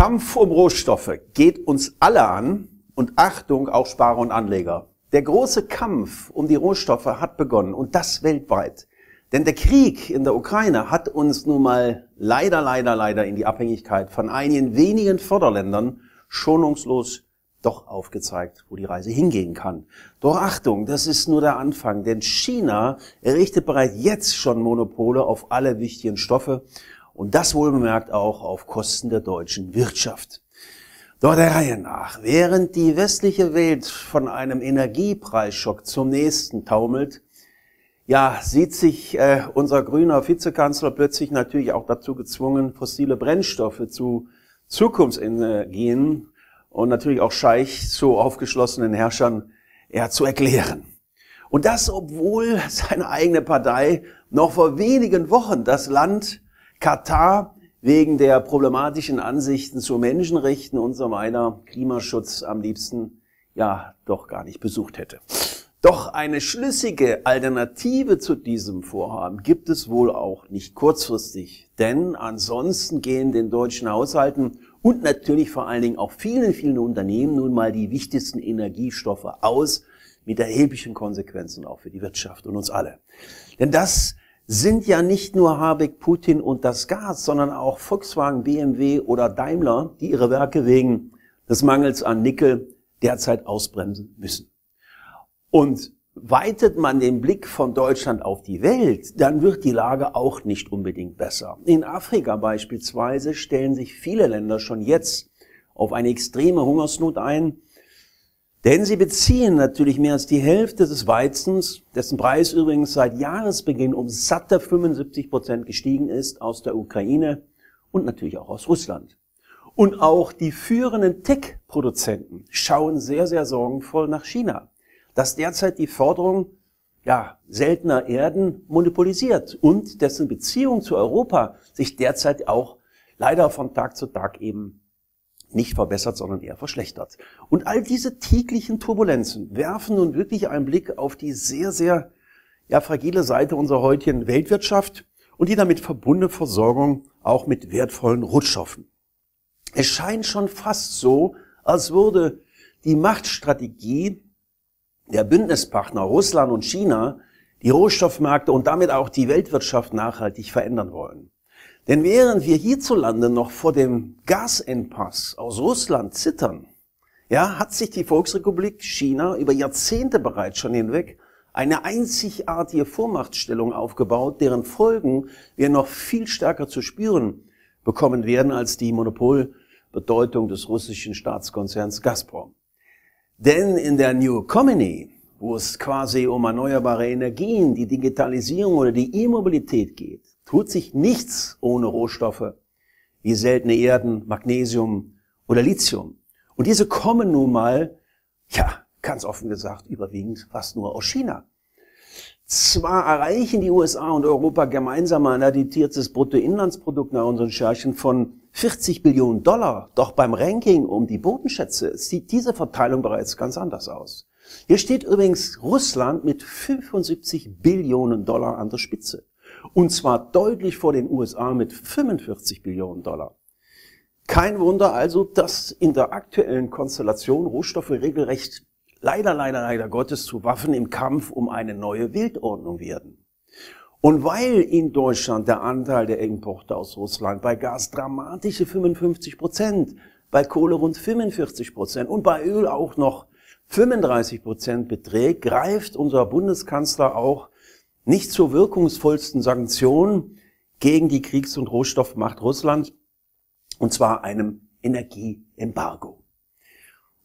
Kampf um Rohstoffe geht uns alle an und Achtung, auch Sparer und Anleger. Der große Kampf um die Rohstoffe hat begonnen und das weltweit. Denn der Krieg in der Ukraine hat uns nun mal leider, leider, leider in die Abhängigkeit von einigen wenigen Förderländern schonungslos doch aufgezeigt, wo die Reise hingehen kann. Doch Achtung, das ist nur der Anfang, denn China errichtet bereits jetzt schon Monopole auf alle wichtigen Stoffe und das wohlbemerkt auch auf Kosten der deutschen Wirtschaft. Doch der Reihe nach, während die westliche Welt von einem Energiepreisschock zum nächsten taumelt, ja, sieht sich äh, unser grüner Vizekanzler plötzlich natürlich auch dazu gezwungen, fossile Brennstoffe zu Zukunftsenergien und natürlich auch Scheich zu aufgeschlossenen Herrschern ja, zu erklären. Und das, obwohl seine eigene Partei noch vor wenigen Wochen das Land Katar wegen der problematischen Ansichten zu Menschenrechten und so weiter, Klimaschutz am liebsten, ja, doch gar nicht besucht hätte. Doch eine schlüssige Alternative zu diesem Vorhaben gibt es wohl auch nicht kurzfristig. Denn ansonsten gehen den deutschen Haushalten und natürlich vor allen Dingen auch vielen, vielen Unternehmen nun mal die wichtigsten Energiestoffe aus, mit erheblichen Konsequenzen auch für die Wirtschaft und uns alle. Denn das sind ja nicht nur Habeck, Putin und das Gas, sondern auch Volkswagen, BMW oder Daimler, die ihre Werke wegen des Mangels an Nickel derzeit ausbremsen müssen. Und weitet man den Blick von Deutschland auf die Welt, dann wird die Lage auch nicht unbedingt besser. In Afrika beispielsweise stellen sich viele Länder schon jetzt auf eine extreme Hungersnot ein, denn sie beziehen natürlich mehr als die Hälfte des Weizens, dessen Preis übrigens seit Jahresbeginn um satte 75 Prozent gestiegen ist, aus der Ukraine und natürlich auch aus Russland. Und auch die führenden Tech-Produzenten schauen sehr, sehr sorgenvoll nach China, das derzeit die Forderung ja, seltener Erden monopolisiert und dessen Beziehung zu Europa sich derzeit auch leider von Tag zu Tag eben nicht verbessert, sondern eher verschlechtert. Und all diese täglichen Turbulenzen werfen nun wirklich einen Blick auf die sehr, sehr ja, fragile Seite unserer heutigen Weltwirtschaft und die damit verbundene Versorgung auch mit wertvollen Rohstoffen. Es scheint schon fast so, als würde die Machtstrategie der Bündnispartner Russland und China die Rohstoffmärkte und damit auch die Weltwirtschaft nachhaltig verändern wollen. Denn während wir hierzulande noch vor dem Gasengpass aus Russland zittern, ja, hat sich die Volksrepublik China über Jahrzehnte bereits schon hinweg eine einzigartige Vormachtstellung aufgebaut, deren Folgen wir noch viel stärker zu spüren bekommen werden als die Monopolbedeutung des russischen Staatskonzerns Gazprom. Denn in der New Economy, wo es quasi um erneuerbare Energien, die Digitalisierung oder die E-Mobilität geht, tut sich nichts ohne Rohstoffe wie seltene Erden, Magnesium oder Lithium. Und diese kommen nun mal, ja, ganz offen gesagt, überwiegend fast nur aus China. Zwar erreichen die USA und Europa gemeinsam ein additiertes Bruttoinlandsprodukt nach unseren Recherchen von 40 Billionen Dollar, doch beim Ranking um die Bodenschätze sieht diese Verteilung bereits ganz anders aus. Hier steht übrigens Russland mit 75 Billionen Dollar an der Spitze. Und zwar deutlich vor den USA mit 45 Billionen Dollar. Kein Wunder also, dass in der aktuellen Konstellation Rohstoffe regelrecht leider, leider, leider Gottes zu Waffen im Kampf um eine neue Weltordnung werden. Und weil in Deutschland der Anteil der Importe aus Russland bei Gas dramatische 55 Prozent, bei Kohle rund 45 Prozent und bei Öl auch noch 35 Prozent beträgt, greift unser Bundeskanzler auch nicht zur wirkungsvollsten Sanktion gegen die Kriegs- und Rohstoffmacht Russland, und zwar einem Energieembargo.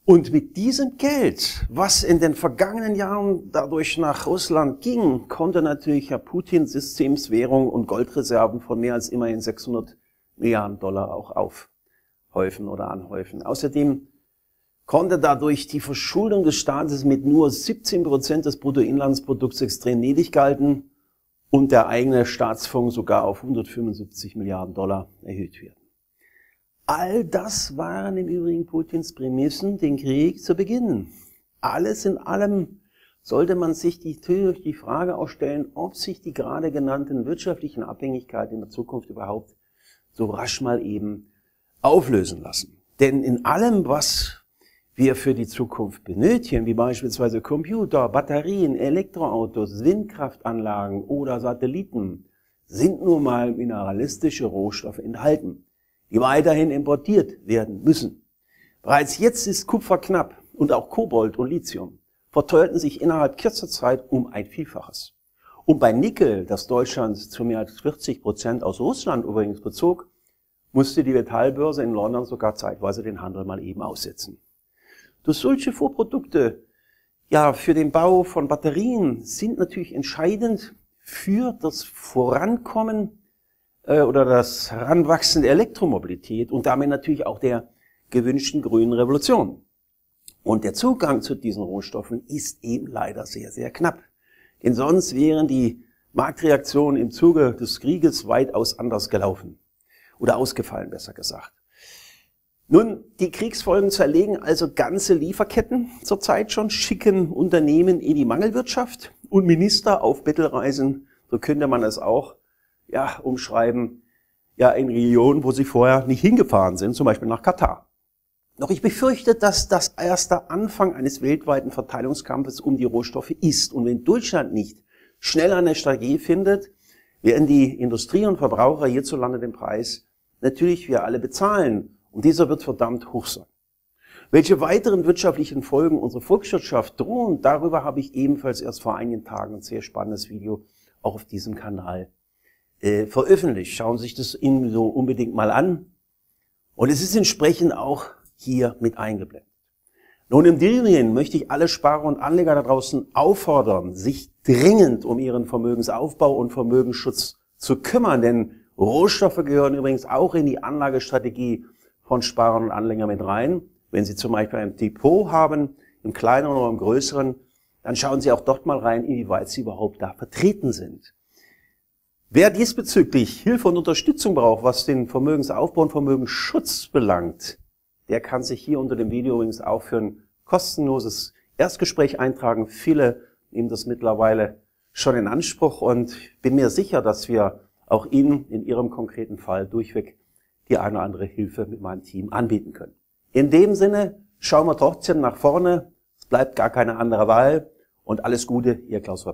Und mit diesem Geld, was in den vergangenen Jahren dadurch nach Russland ging, konnte natürlich Herr Putin Systemswährung und Goldreserven von mehr als immerhin 600 Milliarden Dollar auch aufhäufen oder anhäufen. Außerdem konnte dadurch die Verschuldung des Staates mit nur 17 Prozent des Bruttoinlandsprodukts extrem niedrig gehalten und der eigene Staatsfonds sogar auf 175 Milliarden Dollar erhöht werden. All das waren im Übrigen Putins Prämissen, den Krieg zu beginnen. Alles in allem sollte man sich die, die Frage auch stellen, ob sich die gerade genannten wirtschaftlichen Abhängigkeiten in der Zukunft überhaupt so rasch mal eben auflösen lassen. Denn in allem, was wir für die Zukunft benötigen, wie beispielsweise Computer, Batterien, Elektroautos, Windkraftanlagen oder Satelliten, sind nun mal mineralistische Rohstoffe enthalten, die weiterhin importiert werden müssen. Bereits jetzt ist Kupfer knapp und auch Kobold und Lithium verteuerten sich innerhalb kürzer Zeit um ein Vielfaches. Und bei Nickel, das Deutschland zu mehr als 40 Prozent aus Russland übrigens bezog, musste die Metallbörse in London sogar zeitweise den Handel mal eben aussetzen. Durch solche Vorprodukte, ja, für den Bau von Batterien sind natürlich entscheidend für das Vorankommen äh, oder das Heranwachsen der Elektromobilität und damit natürlich auch der gewünschten grünen Revolution. Und der Zugang zu diesen Rohstoffen ist eben leider sehr, sehr knapp. Denn sonst wären die Marktreaktionen im Zuge des Krieges weitaus anders gelaufen. Oder ausgefallen, besser gesagt. Nun, die Kriegsfolgen zerlegen also ganze Lieferketten zurzeit schon, schicken Unternehmen in die Mangelwirtschaft und Minister auf Bettelreisen, so könnte man es auch, ja, umschreiben, ja, in Regionen, wo sie vorher nicht hingefahren sind, zum Beispiel nach Katar. Doch ich befürchte, dass das erst der Anfang eines weltweiten Verteilungskampfes um die Rohstoffe ist. Und wenn Deutschland nicht schnell eine Strategie findet, werden die Industrie und Verbraucher hierzulande den Preis natürlich wir alle bezahlen. Und dieser wird verdammt hoch sein. Welche weiteren wirtschaftlichen Folgen unsere Volkswirtschaft drohen, darüber habe ich ebenfalls erst vor einigen Tagen ein sehr spannendes Video auch auf diesem Kanal äh, veröffentlicht. Schauen Sie sich das Ihnen so unbedingt mal an. Und es ist entsprechend auch hier mit eingeblendet. Nun, im Dirien möchte ich alle Sparer und Anleger da draußen auffordern, sich dringend um ihren Vermögensaufbau und Vermögensschutz zu kümmern, denn Rohstoffe gehören übrigens auch in die Anlagestrategie von Sparern und Anlegern mit rein. Wenn Sie zum Beispiel ein Depot haben, im kleineren oder im größeren, dann schauen Sie auch dort mal rein, inwieweit Sie überhaupt da vertreten sind. Wer diesbezüglich Hilfe und Unterstützung braucht, was den Vermögensaufbau und Vermögensschutz belangt, der kann sich hier unter dem Video übrigens auch für ein kostenloses Erstgespräch eintragen. Viele nehmen das mittlerweile schon in Anspruch und bin mir sicher, dass wir auch Ihnen in Ihrem konkreten Fall durchweg die eine oder andere Hilfe mit meinem Team anbieten können. In dem Sinne schauen wir trotzdem nach vorne. Es bleibt gar keine andere Wahl und alles Gute, Ihr Klaus Röppel.